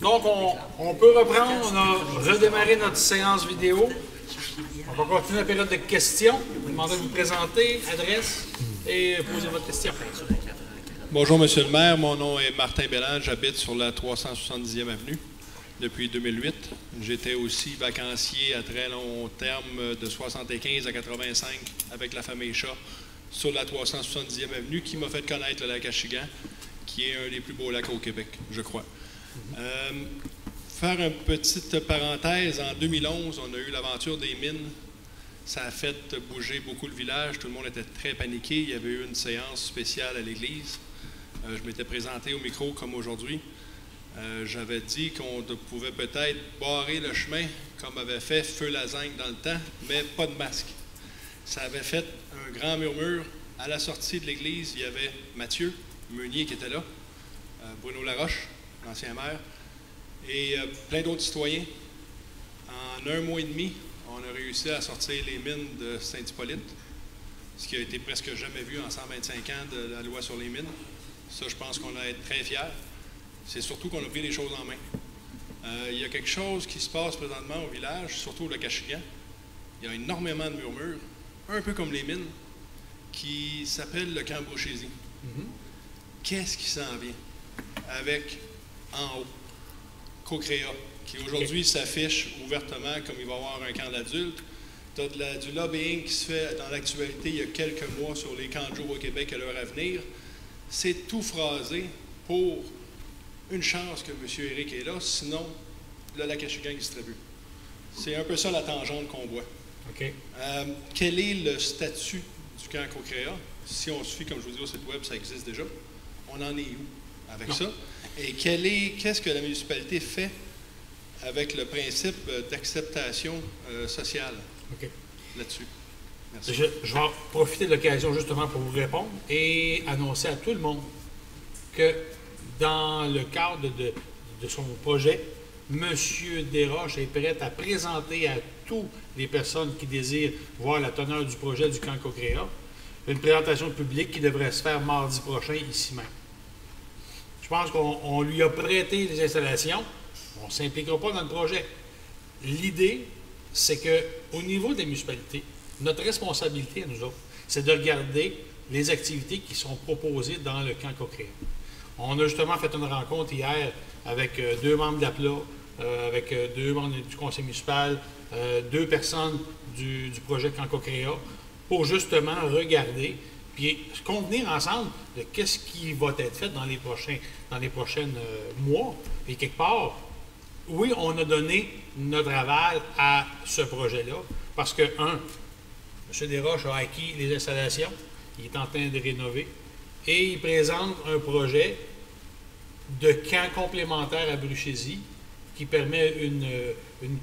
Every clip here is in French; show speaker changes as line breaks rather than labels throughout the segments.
Donc, on, peut reprendre. On a redémarré notre séance vidéo. On va continuer la période de questions. Je vous demander de vous présenter, adresse et poser votre question.
Bonjour, Monsieur le maire. Mon nom est Martin Belland. J'habite sur la 370e avenue depuis 2008. J'étais aussi vacancier à très long terme de 75 à 85 avec la famille Chat sur la 370e avenue qui m'a fait connaître le lac Achigan, un des plus beaux lacs au Québec, je crois. Euh, faire une petite parenthèse, en 2011, on a eu l'aventure des mines. Ça a fait bouger beaucoup le village. Tout le monde était très paniqué. Il y avait eu une séance spéciale à l'église. Euh, je m'étais présenté au micro comme aujourd'hui. Euh, j'avais dit qu'on pouvait peut-être barrer le chemin comme avait fait Feu Lasagne dans le temps, mais pas de masque. Ça avait fait un grand murmure. À la sortie de l'église, il y avait Mathieu Meunier qui était là, euh, Bruno Laroche, l'ancien maire, et plein d'autres citoyens. En un mois et demi, on a réussi à sortir les mines de Saint-Hippolyte, ce qui a été presque jamais vu en 125 ans de la loi sur les mines. Ça, je pense qu'on a été très fiers. C'est surtout qu'on a pris les choses en main. Euh, il y a quelque chose qui se passe présentement au village, surtout le Cachigan. Il y a énormément de murmures, un peu comme les mines, qui s'appelle le camp Bouchésie. Qu'est-ce qui s'en vient avec en haut? CoCréa, qui aujourd'hui s'affiche ouvertement comme il va y avoir un camp d'adultes. Tu as du lobbying qui se fait dans l'actualité il y a quelques mois sur les camps de jour au Québec et leur avenir. C'est tout phrasé pour une chance que M. Eric est là, sinon le lac Achigan distribue. C'est un peu ça la tangente qu'on voit. Euh, quel est le statut du camp CoCréa? Si on suit, comme je vous dis, au site web, ça existe déjà. On en est où avec ça? Et qu'est-ce que la municipalité fait avec le principe d'acceptation euh, sociale? Là-dessus?
Je, je, vais profiter de l'occasion justement pour vous répondre et annoncer à tout le monde que dans le cadre de, de son projet, M. Desroches est prêt à présenter à toutes les personnes qui désirent voir la teneur du projet du camp Cocréa une présentation publique qui devrait se faire mardi prochain ici même. Je pense qu'on lui a prêté les installations. On ne s'impliquera pas dans le projet. L'idée, c'est qu'au niveau des municipalités, notre responsabilité à nous autres, c'est de regarder les activités qui sont proposées dans le camp Cocréa. On a justement fait une rencontre hier avec euh, deux membres d'APLA, euh, avec euh, deux membres du conseil municipal, euh, deux personnes du, projet camp pour justement regarder puis convenir ensemble de qu'est-ce qui va être fait dans les prochains, prochaines mois. Et quelque part, oui, on a donné notre aval à ce projet-là, parce que, un, M. Desroches a acquis les installations, il est en train de rénover, et il présente un projet de camp complémentaire à Bruchésie qui permet une, une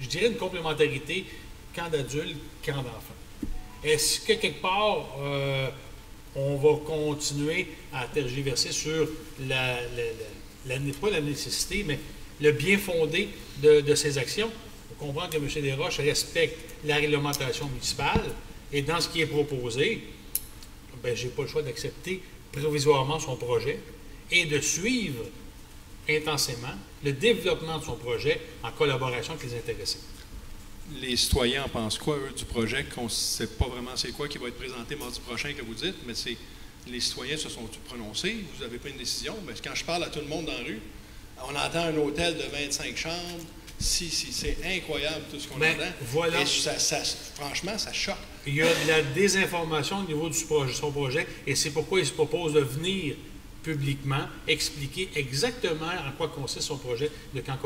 je dirais, une complémentarité camp d'adultes, camp d'enfants. Est-ce que quelque part, euh, on va continuer à tergiverser sur la, la, la, pas la nécessité, mais le bien fondé de, ces actions? On comprend que M. Desroches respecte la réglementation municipale et dans ce qui est proposé, ben, je n'ai pas le choix d'accepter provisoirement son projet et de suivre intensément le développement de son projet en collaboration avec les intéressés.
Les citoyens en pensent quoi, eux, du projet, qu'on ne sait pas vraiment c'est quoi qui va être présenté mardi prochain que vous dites, mais c'est les citoyens se sont prononcés, vous avez pris une décision, mais quand je parle à tout le monde dans la rue, on entend un hôtel de 25 chambres, si, si, c'est incroyable tout ce qu'on entend.
Voilà.
Et ça, ça, franchement, ça choque.
Il y a de la désinformation au niveau de son projet et c'est pourquoi il se propose de venir publiquement expliquer exactement en quoi consiste son projet de camp.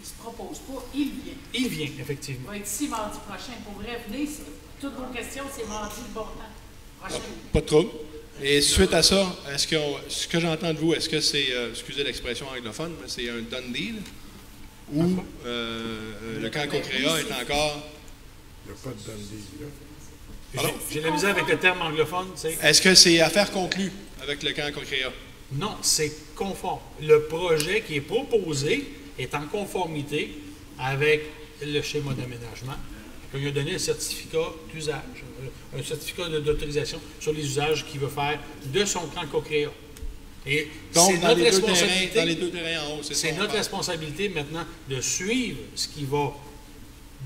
Il ne se propose pas, il vient.
Il vient, effectivement.
Il va être ici mardi prochain. Pour vrai, venez. Toutes vos questions, c'est mardi le bon temps. Prochain.
Pas de trouble. Et suite à ça, est-ce que ce que j'entends de vous, est-ce que c'est, euh, excusez l'expression anglophone, mais c'est un done deal? Ou euh, le camp Cocréa est encore.
Il n'y a pas de done deal, là.
J'ai- la misère avec le terme anglophone, c'est.
Est-ce que c'est affaire conclue avec le camp Cocréa?
Non, c'est conforme. Le projet qui est proposé est en conformité avec le schéma d'aménagement. On lui a donné un certificat d'usage, un certificat d'autorisation sur les usages qu'il veut faire de son camp Cocréa. Et c'est notre responsabilité.
c'est
notre maintenant de suivre ce qu'il va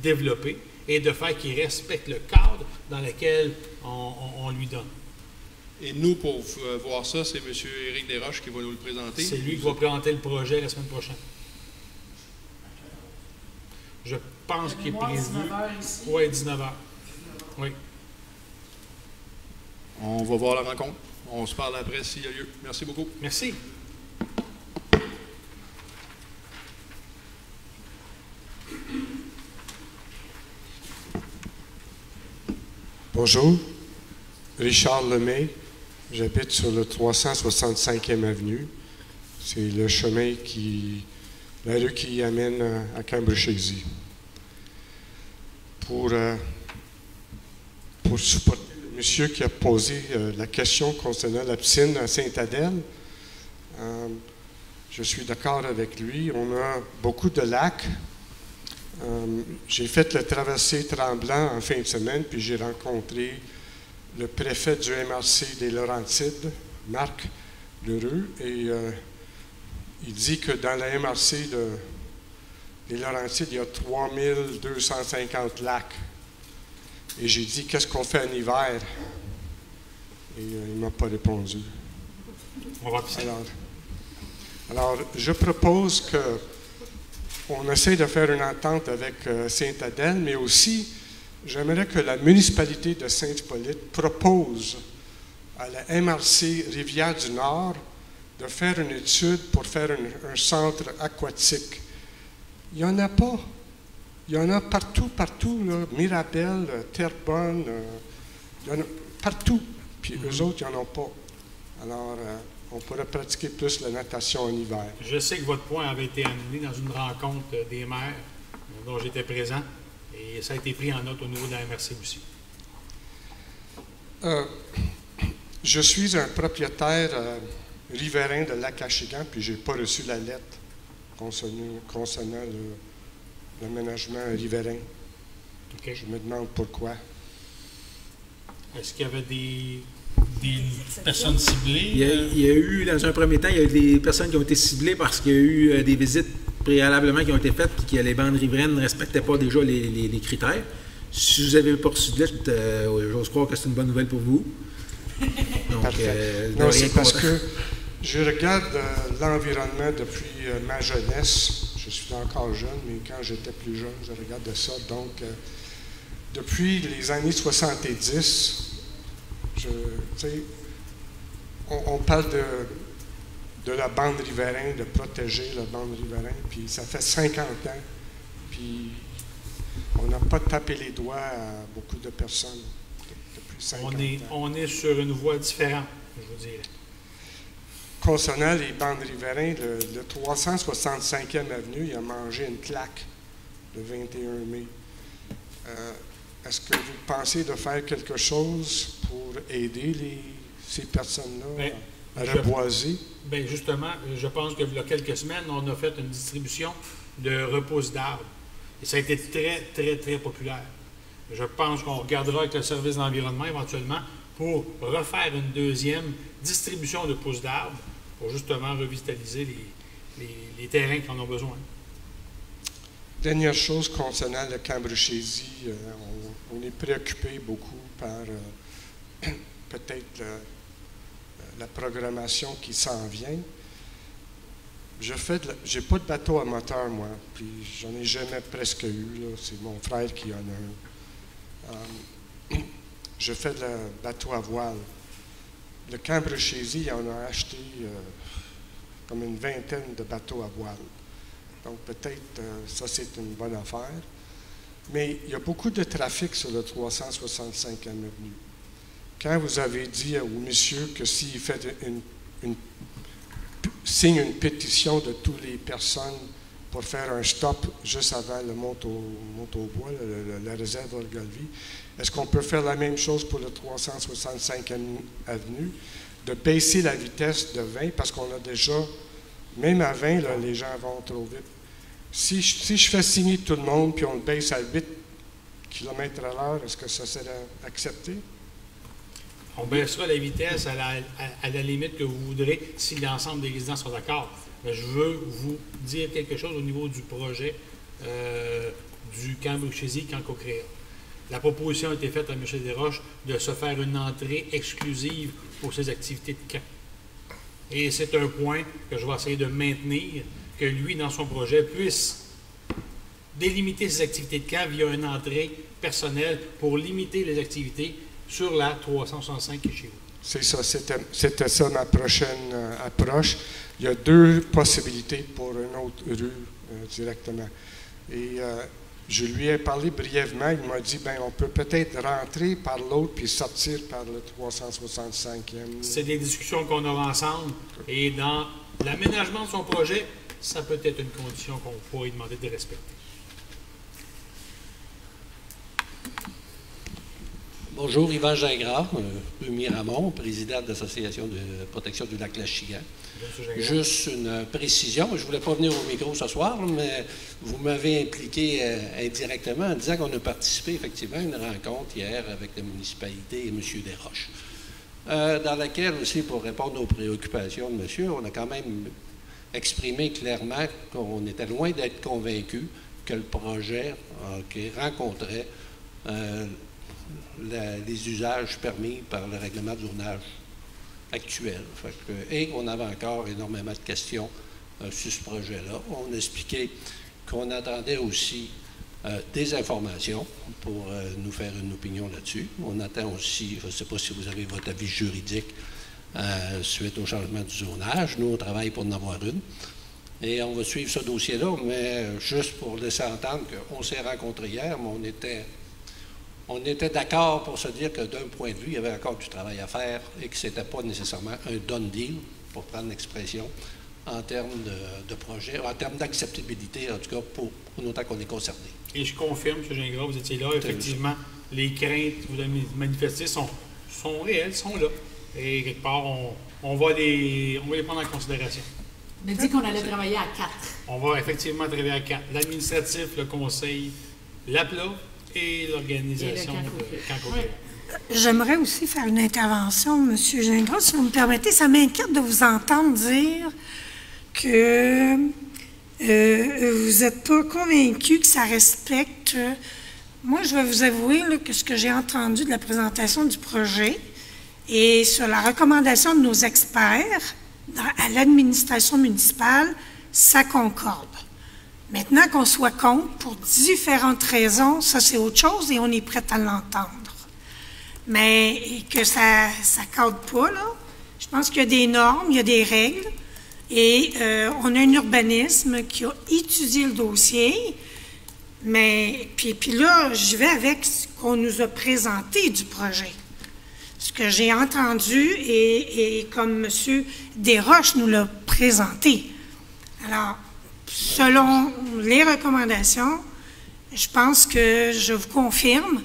développer et de faire qu'il respecte le cadre dans lequel on, on- on lui donne.
Et nous, pour euh, voir ça, c'est M. Éric Desroches qui va nous le présenter.
C'est lui qui va présenter le projet la semaine prochaine. Je pense qu'il est prévu.
19 heures ici.
Oui, 19h. Oui.
On va voir la rencontre. On se parle après s'il y a lieu. Merci beaucoup.
Merci.
Bonjour, Richard Lemay. J'habite sur le 365e avenue. C'est le chemin qui, la rue qui amène euh, à Cambridge-Exy. Pour, euh, pour supporter le monsieur qui a posé euh, la question concernant la piscine à Saint-Adèle, euh, je suis d'accord avec lui. On a beaucoup de lacs. J'ai fait le traversée Tremblant en fin de semaine, puis j'ai rencontré le préfet du MRC des Laurentides, Marc Lheureux, et il dit que dans la MRC de- des Laurentides, il y a 3250 lacs. Et j'ai dit, qu'est-ce qu'on fait en hiver? Et euh, il ne m'a pas répondu.
On va.
Alors, alors, je propose que on essaie de faire une entente avec euh, Saint-Adèle, mais aussi, j'aimerais que la municipalité de Saint-Hippolyte propose à la MRC Rivière-du-Nord de faire une étude pour faire un centre aquatique. Il n'y en a pas. Il y en a partout, partout, là. Mirabel, euh, Terrebonne, euh, il y en a partout. Puis eux autres, ils n'en ont pas. Alors, euh, on pourrait pratiquer plus la natation en hiver.
Je sais que votre point avait été amené dans une rencontre des maires dont j'étais présent et ça a été pris en note au niveau de la MRC aussi.
Euh, je suis un propriétaire euh, riverain de Lac-Achigan, puis je n'ai pas reçu la lettre concernant, l'aménagement riverain. Je me demande pourquoi.
Est-ce qu'il y avait des, des personnes ciblées?
Il y, a, il y a eu, dans un premier temps, il y a eu des personnes qui ont été ciblées parce qu'il y a eu euh, des visites préalablement qui ont été faites et que les bandes riveraines ne respectaient pas déjà les, les- les critères. Si vous avez pas reçu de lettre, euh, j'ose croire que c'est une bonne nouvelle pour vous. Donc,
Parfait.
euh,
non, c'est parce que je regarde euh, l'environnement depuis euh, ma jeunesse. Je suis encore jeune, mais quand j'étais plus jeune, je regardais ça. Donc, depuis les années 70, je, tu sais, on, on parle de, de la bande riveraine, de protéger la bande riveraine, puis ça fait 50 ans, puis on n'a pas tapé les doigts à beaucoup de personnes 50
on, est,
ans.
on est sur une voie différente, je vous dirais.
Concernant les bandes riverains, le, le 365e avenue, il a mangé une claque le 21 mai. Euh, Est-ce que vous pensez de faire quelque chose pour aider les- ces personnes-là
Ben,
à
je-
reboiser?
Bien, justement, je pense que il y a quelques semaines, on a fait une distribution de repousse d'arbres. Et ça a été très, très, très populaire. Je pense qu'on regardera avec le service d'environnement éventuellement pour refaire une deuxième distribution de pousses d'arbres pour justement revitaliser les, terrains qui en ont besoin.
Dernière chose concernant le Cambréchésie, euh, on, est préoccupé beaucoup par euh, peut-être euh, la programmation qui s'en vient. Je fais de j'ai pas de bateau à moteur, moi, puis j'en ai jamais presque eu. C'est mon frère qui en a un. Euh, je fais de bateau à voile. Le Cambréchésie, en a acheté euh, comme une vingtaine de bateaux à voile. Donc peut-être euh, ça c'est une bonne affaire. Mais il y a beaucoup de trafic sur le 365e avenue. Quand vous avez dit au monsieur que s'il fait une, une- signe une pétition de toutes les personnes pour faire un stop juste avant le monte au, bois, la réserve Orgelvie, est-ce qu'on peut faire la même chose pour le 365e avenue, de baisser la vitesse de 20 parce qu'on a déjà même à 20, là, les gens vont trop vite. Si je, fais signer tout le monde puis on le baisse à 8 km à l'heure, est-ce que ça serait accepté?
On baissera la vitesse à la, à la limite que vous voudrez si l'ensemble des résidents sont d'accord. Je veux vous dire quelque chose au niveau du projet euh, du camp Bruchesi, camp. La proposition a été faite à M. Desroches de se faire une entrée exclusive pour ses activités de camp. Et c'est un point que je vais essayer de maintenir, que lui, dans son projet, puisse délimiter ses activités de camp via une entrée personnelle pour limiter les activités sur la 365 qui est chez vous.
C'est ça, c'était ça ma prochaine euh, approche. Il y a deux possibilités pour une autre rue euh, directement. Et euh, je lui ai parlé brièvement. Il m'a dit ben on peut peut-être rentrer par l'autre puis sortir par le 365e.
C'est des discussions qu'on aura ensemble et dans l'aménagement de son projet, ça peut être une condition qu'on pourrait lui demander de respecter.
Bonjour, Yvan Gingras, euh, rue Miramont, président de l'Association de protection du lac Lachigan. Juste une précision, je ne voulais pas venir au micro ce soir, mais vous m'avez impliqué euh, indirectement en disant qu'on a participé effectivement à une rencontre hier avec la municipalité et M. Desroches, euh, dans laquelle aussi, pour répondre aux préoccupations de monsieur, on a quand même exprimé clairement qu'on était loin d'être convaincu que le projet euh, rencontrait euh, les usages permis par le règlement de zonage actuel. Et on avait encore énormément de questions euh, sur ce projet-là. On a expliqué qu'on attendait aussi euh, des informations pour euh, nous faire une opinion là-dessus. On attend aussi, je ne sais pas si vous avez votre avis juridique suite au changement du zonage. Nous, on travaille pour en avoir une. Et on va suivre ce dossier-là, mais juste pour laisser entendre qu'on s'est rencontrés hier, mais on était on était d'accord pour se dire que d'un point de vue, il y avait encore du travail à faire et que ce n'était pas nécessairement un done deal, pour prendre l'expression, en termes de, de projet, en termes d'acceptabilité, en tout cas, pour, pour autant qu'on est concerné.
Et je confirme, M. Gingras, vous étiez là. Effectivement, les craintes que vous avez manifestées sont, sont réelles, sont là. Et quelque part, on, on va les, on va les prendre en considération.
On a dit qu'on allait travailler à quatre.
On va effectivement travailler à quatre. L'administratif, le conseil, l'APLA et l'organisation de.
J'aimerais aussi faire une intervention, M. Gingras, si vous me permettez. Ça m'inquiète de vous entendre dire que euh, vous n'êtes pas convaincu que ça respecte. Moi, je vais vous avouer là, que ce que j'ai entendu de la présentation du projet et sur la recommandation de nos experts dans- à l'administration municipale, ça concorde. Maintenant qu'on soit contre, pour différentes raisons, ça c'est autre chose et on est prêt à l'entendre. Mais que ça ne cadre pas, là. Je pense qu'il y a des normes, il y a des règles. Et euh, on a un urbanisme qui a étudié le dossier. Mais puis, puis là, je vais avec ce qu'on nous a présenté du projet. Ce que j'ai entendu et, et comme M. Desroches nous l'a présenté. Alors, selon les recommandations, je pense que je vous confirme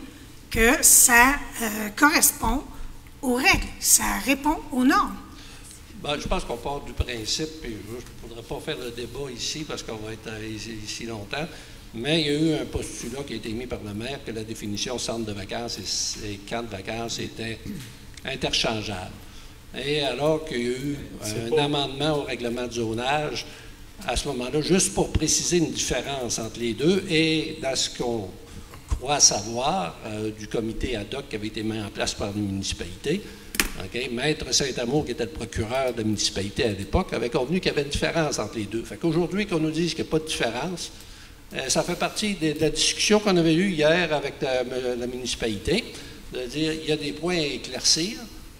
que ça euh, correspond aux règles, ça répond aux normes.
Ben, je pense qu'on part du principe, puis je ne voudrais pas faire le débat ici parce qu'on va être ici, ici longtemps, mais il y a eu un postulat qui a été mis par le maire que la définition centre de vacances et, et camp de vacances était interchangeable. Et alors qu'il y a eu un
pas-
amendement au règlement de zonage, à ce moment-là, juste pour préciser une différence entre les deux et dans ce qu'on croit savoir euh, du comité ad hoc qui avait été mis en place par les municipalités? Maître Saint-Amour, qui était le procureur de la municipalité à l'époque, avait convenu qu'il y avait une différence entre les deux. Fait qu'aujourd'hui, qu'on nous dise qu'il n'y a pas de différence, euh, ça fait partie de, la discussion qu'on avait eue hier avec la, la municipalité, de dire il y a des points à éclaircir,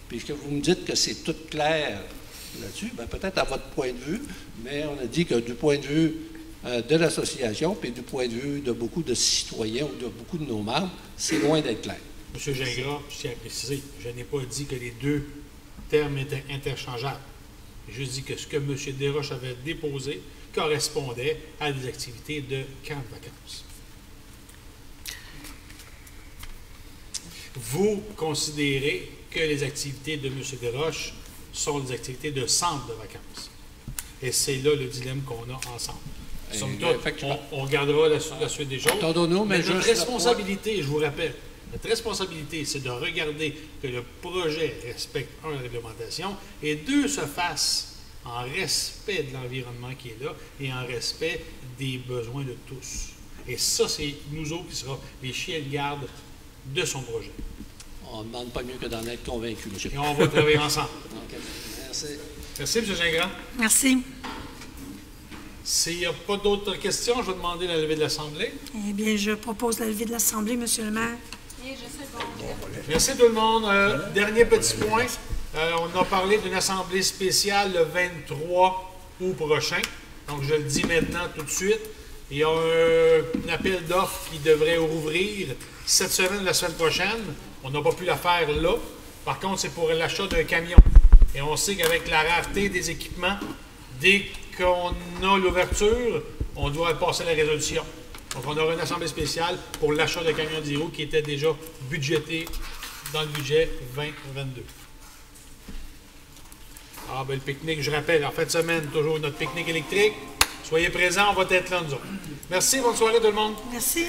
puisque vous me dites que c'est tout clair là-dessus, ben, peut-être à votre point de vue, mais on a dit que du point de vue euh, de l'association, puis du point de vue de beaucoup de citoyens ou de beaucoup de nos membres, c'est loin d'être clair.
M. Gingras, je tiens à préciser, je n'ai pas dit que les deux termes étaient interchangeables. Je dis que ce que M. Desroches avait déposé correspondait à des activités de camp de vacances. Vous considérez que les activités de M. Desroches sont des activités de centre de vacances. Et c'est là le dilemme qu'on a ensemble. Somme toute, on, on regardera la, su- la suite des choses.
Attendons-nous, mais
notre
juste le
responsabilité, je vous rappelle, Notre responsabilité, c'est de regarder que le projet respecte, un, la réglementation, et deux, se fasse en respect de l'environnement qui est là et en respect des besoins de tous. Et ça, c'est nous autres qui serons les chiens de garde de son projet.
On ne demande pas mieux que d'en être convaincu, monsieur.
Et on va travailler ensemble.
Merci.
Merci, M. Gingras.
Merci.
S'il n'y a pas d'autres questions, je vais demander la levée de l'Assemblée.
Eh bien, je propose la levée de l'Assemblée, Monsieur le maire.
Et je sais bon.
Merci tout le monde. Euh, dernier petit point. Euh, on a parlé d'une assemblée spéciale le 23 août prochain. Donc, je le dis maintenant tout de suite. Il y a un, un appel d'offres qui devrait rouvrir cette semaine ou la semaine prochaine. On n'a pas pu la faire là. Par contre, c'est pour l'achat d'un camion. Et on sait qu'avec la rareté des équipements, dès qu'on a l'ouverture, on doit passer la résolution. Donc, on aura une assemblée spéciale pour l'achat de camions 10 roues qui était déjà budgété dans le budget 2022. Ah, ben le pique-nique, je rappelle, en fin de semaine, toujours notre pique-nique électrique. Soyez présents, on va être là, nous autres. Merci, bonne soirée tout le monde.
Merci.